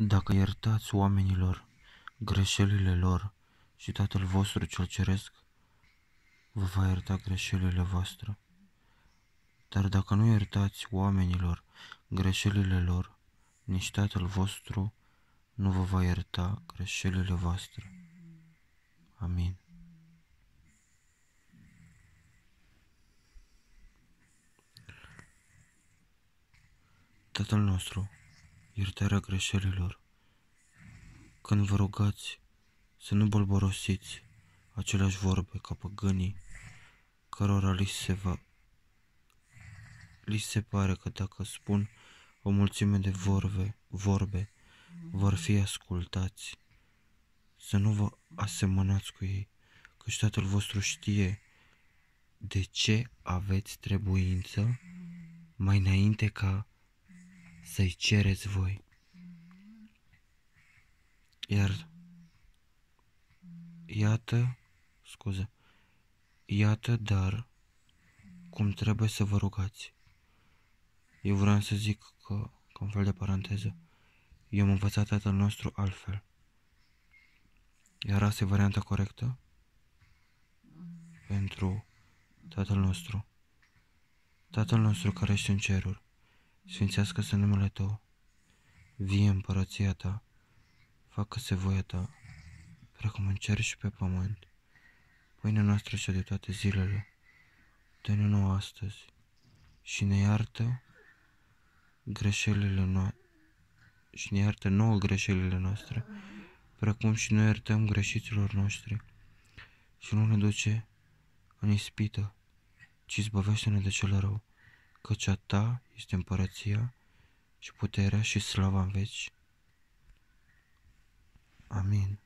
Dacă iertați oamenilor greșelile lor și Tatăl vostru cel ceresc vă va ierta greșelile voastre. Dar dacă nu iertați oamenilor greșelile lor, nici Tatăl vostru nu vă va ierta greșelile voastre. Amin. Tatăl nostru, iertarea greșelilor. Când vă rugați, să nu bolborosiți aceleași vorbe ca păgânii, cărora li se, va, li se pare că dacă spun o mulțime de vorbe, vorbe vor fi ascultați. Să nu vă asemănați cu ei, căci Tatăl vostru știe de ce aveți trebuință mai înainte ca să-i cereți voi. Iar iată, scuze, iată dar cum trebuie să vă rugați. Eu vreau să zic că, ca un fel de paranteză, eu am învățat tatăl nostru altfel. Iar asta e varianta corectă pentru tatăl nostru. Tatăl nostru care ești în ceruri, sfințească-se numele Tău, vie împărăția Ta, facă-se voia Ta, precum în cer și pe pământ. Pâinea noastră și de toate zilele, dă-ne nouă astăzi și ne iartă greșelile noastre și ne iartă nouă greșelile noastre, precum și noi iertăm greșiților noștri. Și nu ne duce în ispită, ci zbăvește-ne de cel rău, căci a ta este împărăția și puterea și slava în veci. Amin.